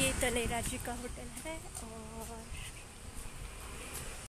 ये तलेरा जी का होटल है और